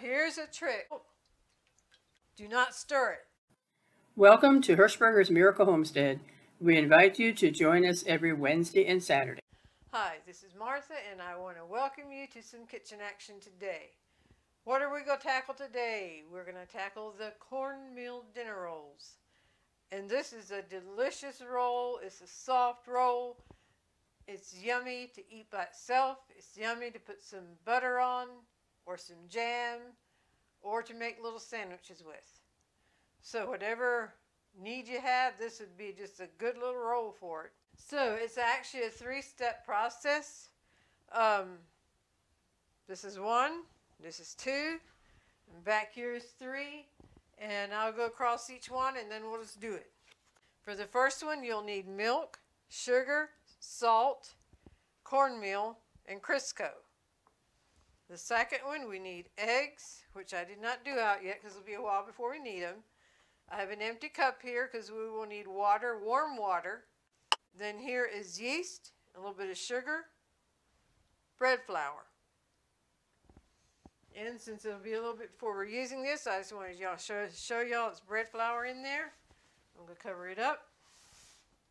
Here's a trick. Do not stir it. Welcome to Hershberger's Miracle Homestead. We invite you to join us every Wednesday and Saturday. Hi, this is Martha, and I want to welcome you to some kitchen action today. What are we going to tackle today? We're going to tackle the cornmeal dinner rolls. And this is a delicious roll. It's a soft roll. It's yummy to eat by itself. It's yummy to put some butter on or some jam or to make little sandwiches with. So whatever need you have, this would be just a good little roll for it. So it's actually a three-step process. Um, this is one, this is two, and back here is three, and I'll go across each one and then we'll just do it. For the first one, you'll need milk, sugar, salt, cornmeal, and Crisco. The second one, we need eggs, which I did not do out yet because it'll be a while before we need them. I have an empty cup here because we will need water, warm water. Then here is yeast, a little bit of sugar, bread flour. And since it'll be a little bit before we're using this, I just wanted y'all show show y'all it's bread flour in there. I'm going to cover it up.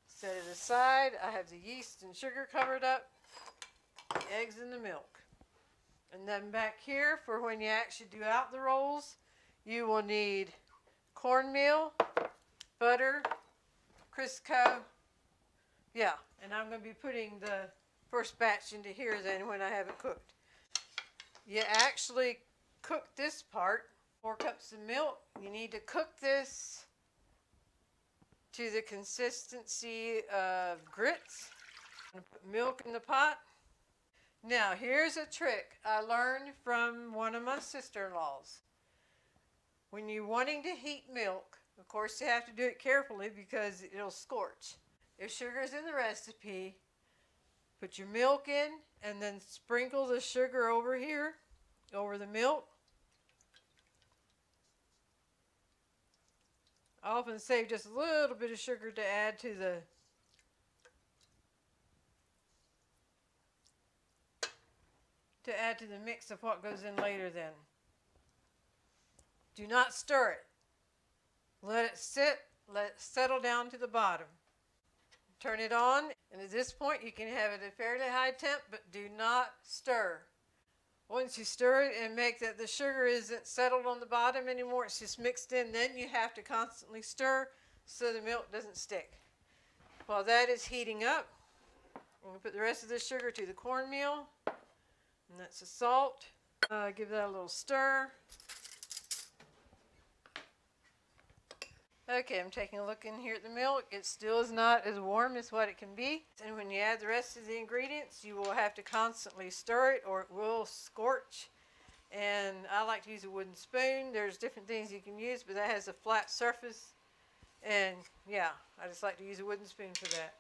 Set it aside. I have the yeast and sugar covered up, the eggs and the milk. And then back here for when you actually do out the rolls, you will need cornmeal, butter, Crisco. Yeah, and I'm going to be putting the first batch into here then when I have it cooked. You actually cook this part, four cups of milk. You need to cook this to the consistency of grits. Put milk in the pot. Now here's a trick I learned from one of my sister-in-laws. When you're wanting to heat milk, of course you have to do it carefully because it'll scorch. If sugar's in the recipe, put your milk in and then sprinkle the sugar over here, over the milk. I often save just a little bit of sugar to add to the to add to the mix of what goes in later then. Do not stir it. Let it sit, let it settle down to the bottom. Turn it on, and at this point you can have it at fairly high temp, but do not stir. Once you stir it and make that the sugar isn't settled on the bottom anymore, it's just mixed in, then you have to constantly stir so the milk doesn't stick. While that is heating up, I'm going to put the rest of the sugar to the cornmeal, and that's the salt. Uh, give that a little stir. Okay, I'm taking a look in here at the milk. It still is not as warm as what it can be. And when you add the rest of the ingredients, you will have to constantly stir it or it will scorch. And I like to use a wooden spoon. There's different things you can use, but that has a flat surface. And yeah, I just like to use a wooden spoon for that.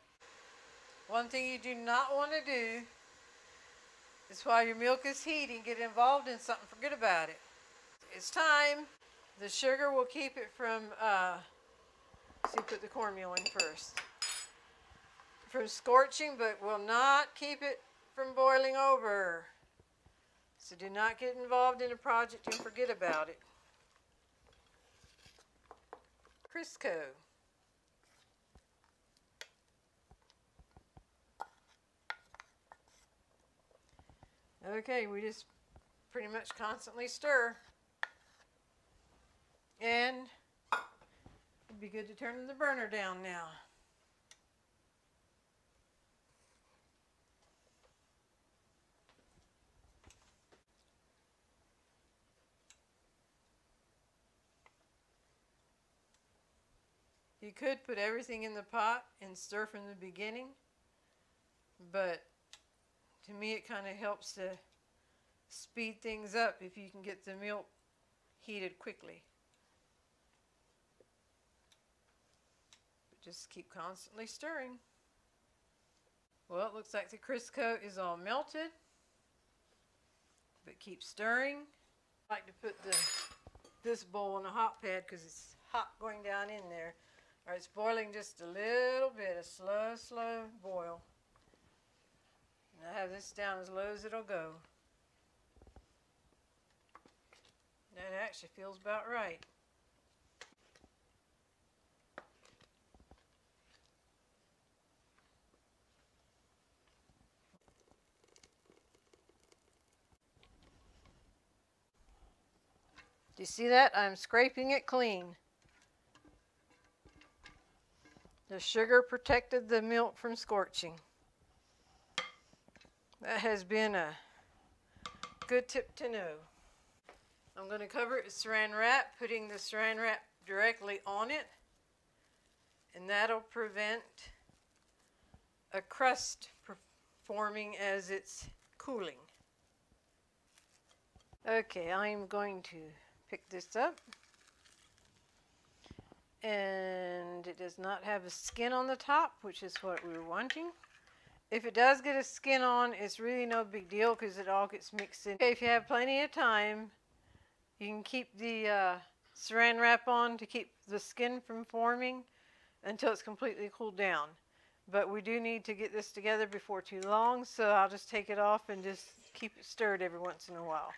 One thing you do not want to do is while your milk is heating, get involved in something, forget about it. It's time. The sugar will keep it from uh, you put the cornmeal in first. From scorching, but will not keep it from boiling over. So do not get involved in a project and forget about it. Crisco. Okay, we just pretty much constantly stir. And It'd be good to turn the burner down now. You could put everything in the pot and stir from the beginning, but to me it kind of helps to speed things up if you can get the milk heated quickly. But Just keep constantly stirring. Well, it looks like the Crisco is all melted. But keep stirring. I like to put the this bowl in a hot pad because it's hot going down in there. All right, it's boiling just a little bit, a slow, slow boil. And I have this down as low as it'll go. That actually feels about right. Do you see that? I'm scraping it clean. The sugar protected the milk from scorching. That has been a good tip to know. I'm going to cover it with saran wrap, putting the saran wrap directly on it, and that'll prevent a crust forming as it's cooling. Okay, I'm going to pick this up. And it does not have a skin on the top, which is what we were wanting. If it does get a skin on, it's really no big deal because it all gets mixed in. Okay, if you have plenty of time, you can keep the uh, saran wrap on to keep the skin from forming until it's completely cooled down. But we do need to get this together before too long, so I'll just take it off and just keep it stirred every once in a while.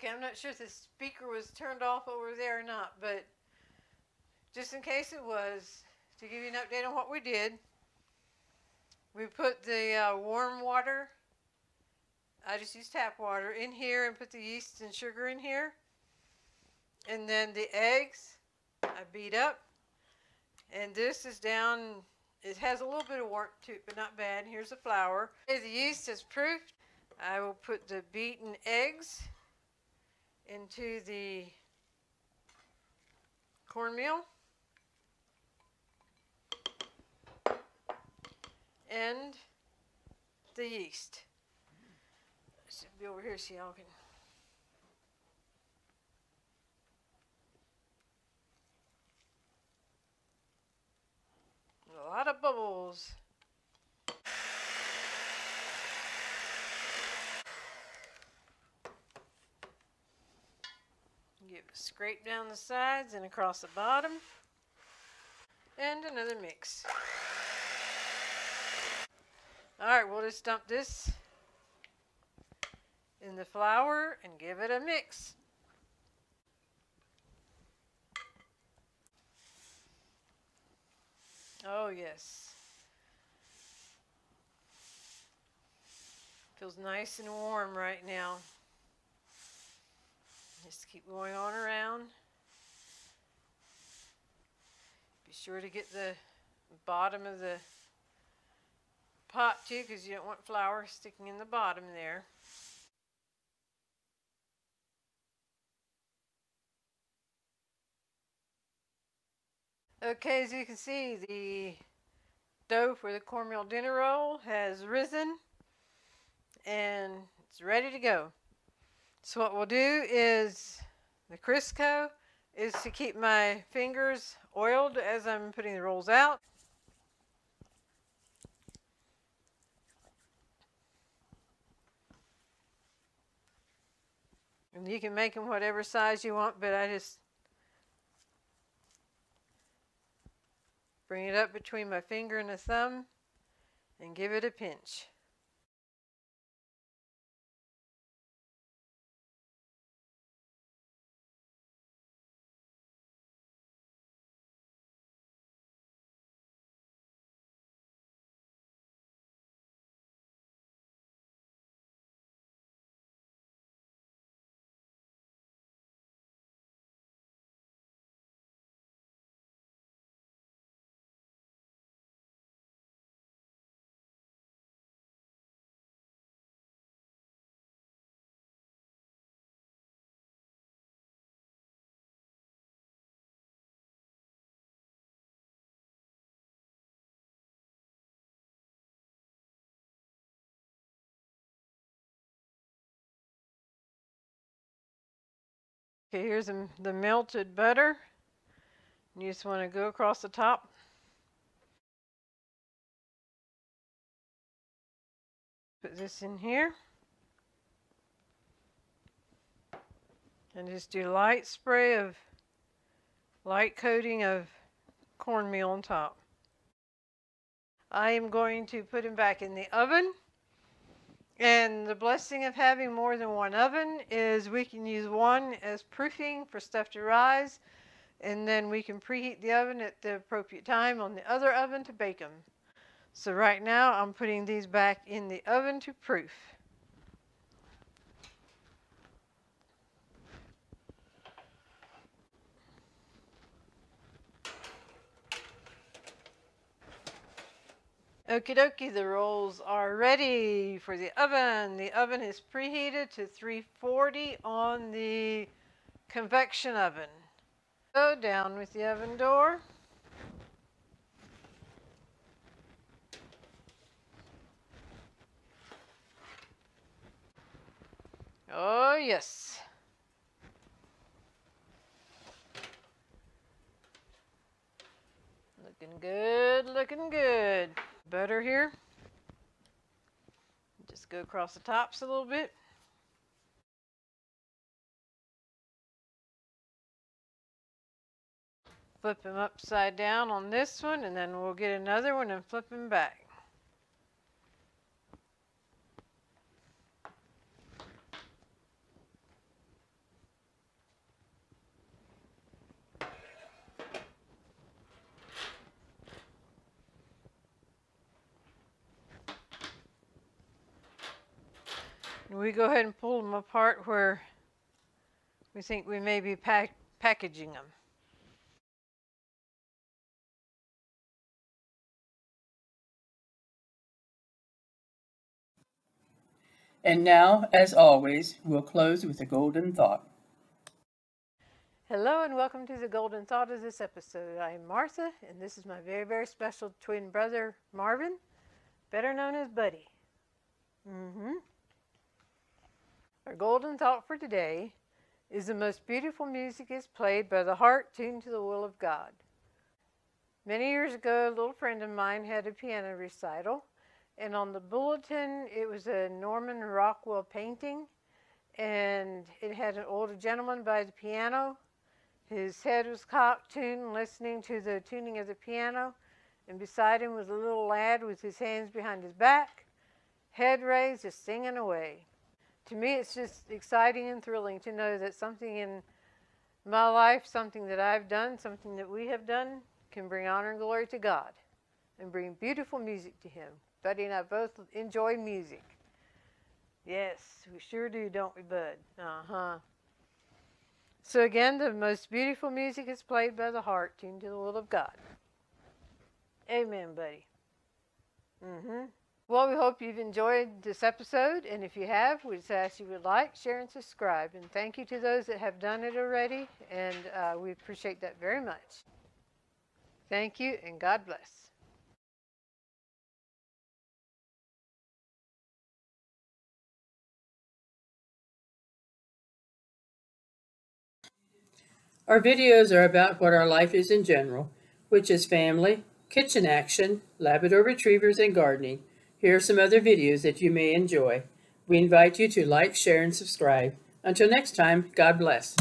Okay, I'm not sure if the speaker was turned off over there or not, but just in case it was, to give you an update on what we did, we put the uh, warm water, I just used tap water, in here and put the yeast and sugar in here. And then the eggs, I beat up. And this is down, it has a little bit of warmth to it, but not bad. Here's the flour. The yeast is proofed. I will put the beaten eggs into the cornmeal and the yeast. Should be over here so y'all can. A lot of bubbles. Scrape down the sides and across the bottom. And another mix. Alright, we'll just dump this in the flour and give it a mix. Oh yes. Feels nice and warm right now. Just keep going on around. Be sure to get the bottom of the pot too because you don't want flour sticking in the bottom there. Okay, as you can see, the dough for the cornmeal dinner roll has risen and it's ready to go. So what we'll do is the Crisco is to keep my fingers oiled as I'm putting the rolls out. And you can make them whatever size you want, but I just bring it up between my finger and the thumb and give it a pinch. Okay, here's the, the melted butter. You just want to go across the top. Put this in here. And just do a light spray of light coating of cornmeal on top. I am going to put them back in the oven. And the blessing of having more than one oven is we can use one as proofing for stuff to rise. And then we can preheat the oven at the appropriate time on the other oven to bake them. So right now I'm putting these back in the oven to proof. Okie dokie, the rolls are ready for the oven. The oven is preheated to 340 on the convection oven. Go down with the oven door. Oh, yes. Looking good, looking good. Butter here. Just go across the tops a little bit. Flip them upside down on this one and then we'll get another one and flip them back. We go ahead and pull them apart where we think we may be pack packaging them. And now, as always, we'll close with a golden thought. Hello and welcome to the golden thought of this episode. I am Martha and this is my very, very special twin brother, Marvin, better known as Buddy. Mm-hmm. Our golden thought for today is the most beautiful music is played by the heart tuned to the will of God. Many years ago, a little friend of mine had a piano recital, and on the bulletin, it was a Norman Rockwell painting, and it had an older gentleman by the piano. His head was cocked, tuned, listening to the tuning of the piano, and beside him was a little lad with his hands behind his back, head raised, just singing away to me, it's just exciting and thrilling to know that something in my life, something that I've done, something that we have done, can bring honor and glory to God and bring beautiful music to Him. Buddy and I both enjoy music. Yes, we sure do, don't we, Bud? Uh huh. So, again, the most beautiful music is played by the heart, tuned to the will of God. Amen, buddy. Mm hmm. Well, we hope you've enjoyed this episode, and if you have, we just ask you would like, share, and subscribe. And thank you to those that have done it already, and uh, we appreciate that very much. Thank you, and God bless. Our videos are about what our life is in general, which is family, kitchen action, Labrador retrievers, and gardening. Here are some other videos that you may enjoy. We invite you to like, share, and subscribe. Until next time, God bless.